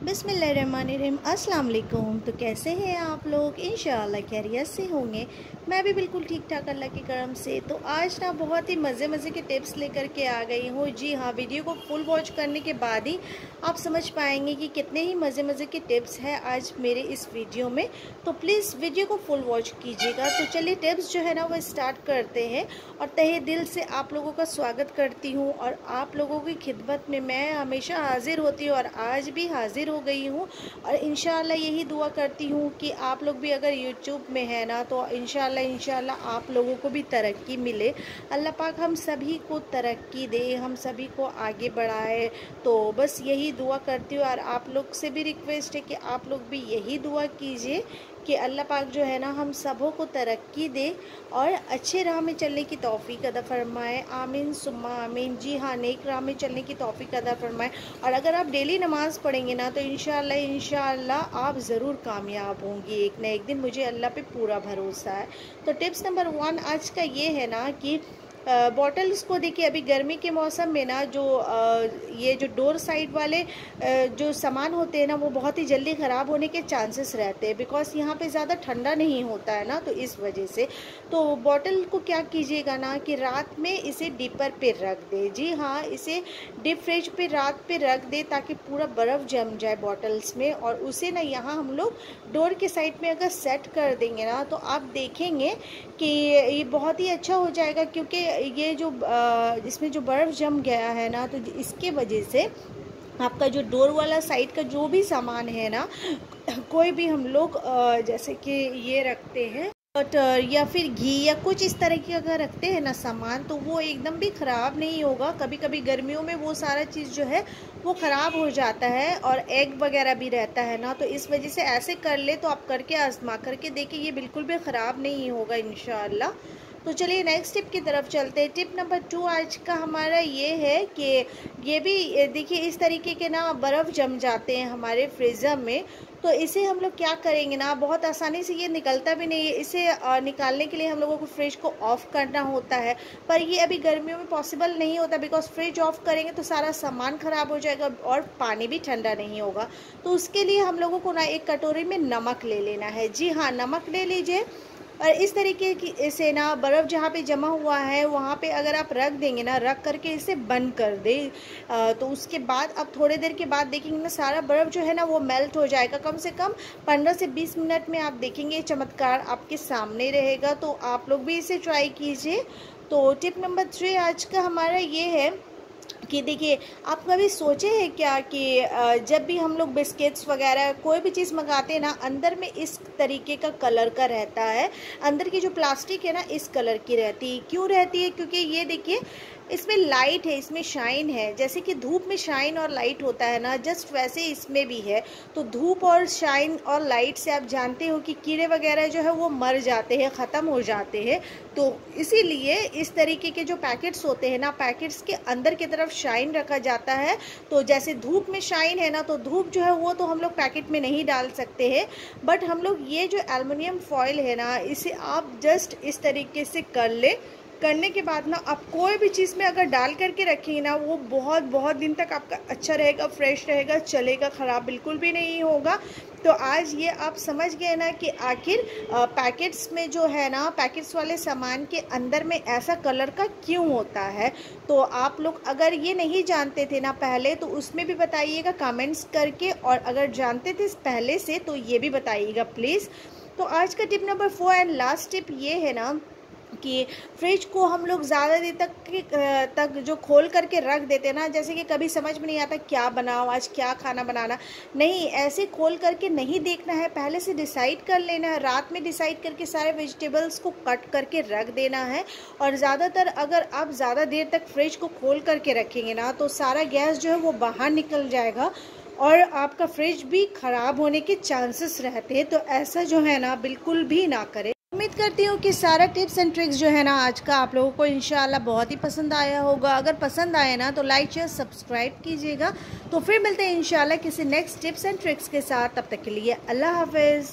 बिसमीम अस्सलाम तो कैसे हैं आप लोग? इन खैरियत से होंगे। मैं भी बिल्कुल ठीक ठाक अल्लाह के करम से। तो आज ना बहुत ही मज़े मज़े के टिप्स लेकर के आ गई हूँ। जी हाँ वीडियो को फुल वॉच करने के बाद ही आप समझ पाएँगे कि कितने ही मज़े मज़े के टिप्स हैं आज मेरे इस वीडियो में। तो प्लीज़ वीडियो को फुल वॉच कीजिएगा। तो चलिए टिप्स जो है ना, वो स्टार्ट करते हैं। और तहे दिल से आप लोगों का स्वागत करती हूँ। और आप लोगों की खिदमत में मैं हमेशा हाजिर होती हूँ। और आज भी हाजिर हो गई हूँ। और इन यही दुआ करती हूँ कि आप लोग भी अगर यूट्यूब में है ना तो इन शाला आप लोगों को भी तरक्की मिले। अल्लाह पाक हम सभी को तरक्की दे, हम सभी को आगे बढ़ाए। तो बस यही दुआ करती हूँ और आप लोग से भी रिक्वेस्ट है कि आप लोग भी यही दुआ कीजिए कि अल्लाह पाक जो है ना हम सबों को तरक्की दे और अच्छे राह में चलने की तोफ़ी अदा फरमाए। आमीन, सुम्मा आमीन। जी हाँ नेक राह में चलने की तोफ़ी अदा फरमाए। और अगर आप डेली नमाज़ पढ़ेंगे ना तो इन इन आप ज़रूर कामयाब होंगी। एक ना एक दिन मुझे अल्लाह पे पूरा भरोसा है। तो टिप्स नंबर वन आज का ये है ना कि बॉटल्स को देखिए, अभी गर्मी के मौसम में ना जो ये जो डोर साइड वाले जो सामान होते हैं ना, वो बहुत ही जल्दी ख़राब होने के चांसेस रहते हैं बिकॉज़ यहाँ पे ज़्यादा ठंडा नहीं होता है ना तो इस वजह से। तो बॉटल को क्या कीजिएगा ना कि रात में इसे डीपर पे रख दे। जी हाँ इसे डीप फ्रिज पे रात पे रख दे ताकि पूरा बर्फ़ जम जाए बॉटल्स में और उसे ना यहाँ हम लोग डोर के साइड में अगर सेट कर देंगे ना तो आप देखेंगे कि ये बहुत ही अच्छा हो जाएगा क्योंकि ये जो इसमें जो बर्फ़ जम गया है ना तो इसके वजह से आपका जो डोर वाला साइड का जो भी सामान है ना, कोई भी हम लोग जैसे कि ये रखते हैं, बटर या फिर घी या कुछ इस तरह की अगर रखते हैं ना सामान तो वो एकदम भी ख़राब नहीं होगा। कभी कभी गर्मियों में वो सारा चीज़ जो है, वो ख़राब हो जाता है और एग वगैरह भी रहता है ना तो इस वजह से ऐसे कर ले तो आप करके आजमा करके देखिए, ये बिल्कुल भी ख़राब नहीं होगा इन तो चलिए नेक्स्ट टिप की तरफ़ चलते हैं। टिप नंबर टू आज का हमारा ये है कि ये भी देखिए, इस तरीके के ना बर्फ़ जम जाते हैं हमारे फ्रीज़र में। तो इसे हम लोग क्या करेंगे ना, बहुत आसानी से ये निकलता भी नहीं है। इसे निकालने के लिए हम लोगों को फ्रिज को ऑफ़ करना होता है। पर ये अभी गर्मियों में पॉसिबल नहीं होता बिकॉज़ फ्रिज ऑफ़ करेंगे तो सारा सामान ख़राब हो जाएगा और पानी भी ठंडा नहीं होगा। तो उसके लिए हम लोगों को ना एक कटोरी में नमक ले लेना है। जी हाँ नमक ले लीजिए। और इस तरीके की से ना बर्फ़ जहाँ पे जमा हुआ है, वहाँ पे अगर आप रख देंगे ना, रख करके इसे बंद कर दे। तो उसके बाद अब थोड़ी देर के बाद देखेंगे ना, सारा बर्फ़ जो है ना वो मेल्ट हो जाएगा। कम से कम पंद्रह से बीस मिनट में आप देखेंगे चमत्कार आपके सामने रहेगा। तो आप लोग भी इसे ट्राई कीजिए। तो टिप नंबर थ्री आज का हमारा ये है कि देखिए, आप कभी सोचे हैं क्या कि जब भी हम लोग बिस्किट्स वगैरह कोई भी चीज़ मंगाते हैं ना, अंदर में इस तरीके का कलर का रहता है। अंदर की जो प्लास्टिक है ना, इस कलर की रहती है। क्यों रहती है? क्योंकि ये देखिए इसमें लाइट है, इसमें शाइन है। जैसे कि धूप में शाइन और लाइट होता है ना जस्ट वैसे इसमें भी है। तो धूप और शाइन और लाइट से आप जानते हो कि कीड़े वगैरह जो है वो मर जाते हैं, ख़त्म हो जाते हैं। तो इसीलिए इस तरीके के जो पैकेट्स होते हैं ना पैकेट्स के अंदर की तरफ़ शाइन रखा जाता है। तो जैसे धूप में शाइन है ना तो धूप जो है वो तो हम लोग पैकेट में नहीं डाल सकते हैं। बट हम लोग ये जो एलमिनियम फॉयल है ना, इसे आप जस्ट इस तरीके से कर ले। करने के बाद ना आप कोई भी चीज़ में अगर डाल करके रखेंगे ना, वो बहुत बहुत दिन तक आपका अच्छा रहेगा, फ्रेश रहेगा, चलेगा ख़राब बिल्कुल भी नहीं होगा। तो आज ये आप समझ गए ना कि आखिर पैकेट्स में जो है ना, पैकेट्स वाले सामान के अंदर में ऐसा कलर का क्यों होता है? तो आप लोग अगर ये नहीं जानते थे ना पहले तो उसमें भी बताइएगा कमेंट्स करके, और अगर जानते थे पहले से तो ये भी बताइएगा प्लीज़। तो आज का tip number four and last tip ये है ना कि फ्रिज को हम लोग ज़्यादा देर तक तक जो खोल करके रख देते हैं ना, जैसे कि कभी समझ में नहीं आता क्या बनाओ आज क्या खाना बनाना। नहीं, ऐसे खोल करके नहीं देखना है, पहले से डिसाइड कर लेना है, रात में डिसाइड करके सारे वेजिटेबल्स को कट करके रख देना है। और ज़्यादातर अगर आप ज़्यादा देर तक फ्रिज को खोल करके रखेंगे ना तो सारा गैस जो है वो बाहर निकल जाएगा और आपका फ्रिज भी ख़राब होने के चांसेस रहते हैं। तो ऐसा जो है ना, बिल्कुल भी ना करें। उम्मीद करती हूँ कि सारा टिप्स एंड ट्रिक्स जो है ना आज का आप लोगों को इन बहुत ही पसंद आया होगा। अगर पसंद आए ना तो लाइक शेयर सब्सक्राइब कीजिएगा। तो फिर मिलते हैं इन किसी नेक्स्ट टिप्स एंड ट्रिक्स के साथ। तब तक के लिए अल्लाह हाफिज़।